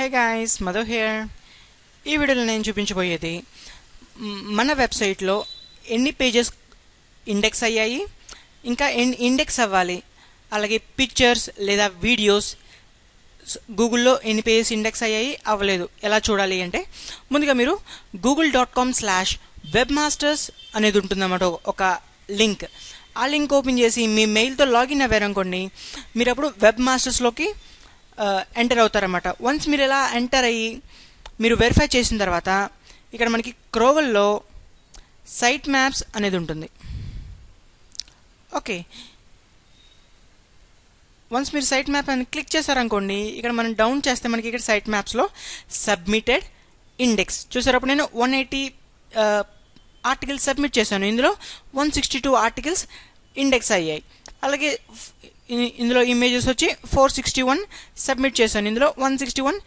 Hey guys Madhu here ఈ వీడియోలో నేను చూపించబోయేది మన వెబ్సైట్లో ఎన్ని పేజెస్ ఇండెక్స్ అయ్యాయి ఇంకా ఇండెక్స్ అవ్వాలి అలాగే పిక్చర్స్ లేదా వీడియోస్ గూగుల్లో ఎన్ని పేజెస్ ఇండెక్స్ అయ్యాయి అవ్వలేదు. ఎలా చూడాలి అంటే ముందుగా మీరు Google dot com slash web masters అనేది ఉంటుందన్నమాట ఒక లింక్. ఆ లింక్ ఓపెన్ చేసి మీ మెయిల్తో లాగిన్ అవ్వారనుకోండి మీరు అప్పుడు వెబ్ మాస్టర్స్లోకి ఎంటర్ అవుతారనమాట వన్స్ మీరు ఇలా ఎంటర్ అయ్యి మీరు వెరిఫై చేసిన తర్వాత ఇక్కడ మనకి క్రోవల్లో సైట్ మ్యాప్స్ అనేది ఉంటుంది. ఓకే వన్స్ మీరు సైట్ మ్యాప్ అని క్లిక్ చేశారనుకోండి ఇక్కడ మనం డౌన్ చేస్తే మనకి ఇక్కడ సైట్ మ్యాప్స్లో సబ్మిటెడ్ ఇండెక్స్ చూసారప్పుడు నేను వన్ ఎయిటీ ఆర్టికల్స్ సబ్మిట్ చేశాను. ఇందులో one sixty two articles index అయ్యాయి. అలాగే ఇందులో ఇమేజెస్ వచ్చి ఫోర్ సిక్స్టీ వన్ సబ్మిట్ చేశాను. ఇందులో వన్ సిక్స్టీ వన్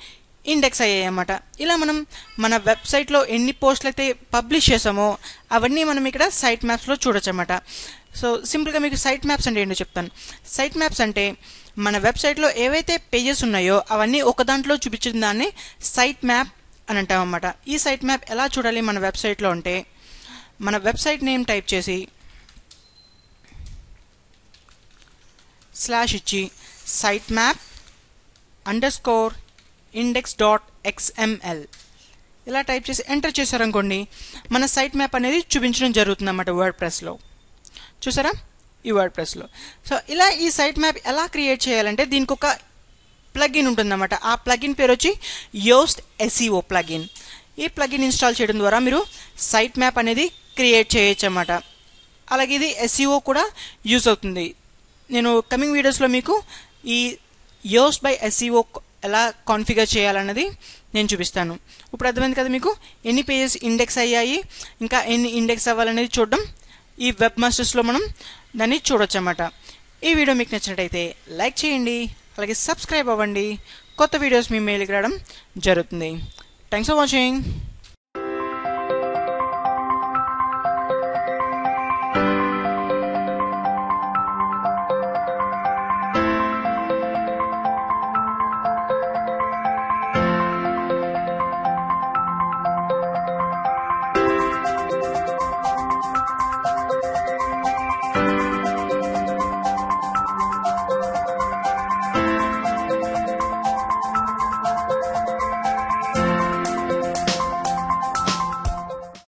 ఇండెక్స్ అయ్యాయి అన్నమాట ఇలా మనం మన వెబ్సైట్లో ఎన్ని పోస్టులు అయితే పబ్లిష్ చేసామో అవన్నీ మనం ఇక్కడ సైట్ మ్యాప్స్లో చూడొచ్చు అన్నమాట సో సింపుల్గా మీకు సైట్ మ్యాప్స్ అంటే ఏంటో చెప్తాను. సైట్ మ్యాప్స్ అంటే మన వెబ్సైట్లో ఏవైతే పేజెస్ ఉన్నాయో అవన్నీ ఒక దాంట్లో చూపించిన దాన్ని సైట్ మ్యాప్ అని అంటామన్నమాట. ఈ సైట్ మ్యాప్ ఎలా చూడాలి మన వెబ్సైట్లో అంటే మన వెబ్సైట్ నేమ్ టైప్ చేసి స్లాష్ ఇచ్చి site map underscore index dot XML ఇలా టైప్ చేసి ఎంటర్ చేశారనుకోండి మన సైట్ మ్యాప్ అనేది చూపించడం జరుగుతుంది అన్నమాట వర్డ్ ప్రెస్లో చూసారా? ఈ వర్డ్ ప్రెస్లో సో ఇలా ఈ సైట్ మ్యాప్ ఎలా క్రియేట్ చేయాలంటే దీనికి ఒక ప్లగిన్ ఉంటుందన్నమాట. ఆ ప్లగిన్ పేరు వచ్చి యోస్ట్ ఎస్ఈఓ ప్లగిన్ ఈ ప్లగిన్ ఇన్స్టాల్ చేయడం ద్వారా మీరు సైట్ మ్యాప్ అనేది క్రియేట్ చేయొచ్చు అన్నమాట అలాగే ఇది ఎస్ఈఓ కూడా యూజ్ అవుతుంది. నేను కమింగ్ వీడియోస్లో మీకు ఈ యోస్ బై ఎస్ఈఓ ఎలా కాన్ఫిగర్ చేయాలన్నది నేను చూపిస్తాను. ఇప్పుడు అర్థమైంది కదా మీకు? ఎన్ని పేజెస్ ఇండెక్స్ అయ్యాయి? ఇంకా ఎన్ని ఇండెక్స్ అవ్వాలనేది చూడడం. ఈ వెబ్ మాస్టర్స్లో మనం దాన్ని చూడొచ్చు అన్నమాట ఈ వీడియో మీకు నచ్చినట్టయితే లైక్ చేయండి. అలాగే సబ్స్క్రైబ్ అవ్వండి. కొత్త వీడియోస్ మీ మెయిల్కి రావడం జరుగుతుంది. Thanks for watching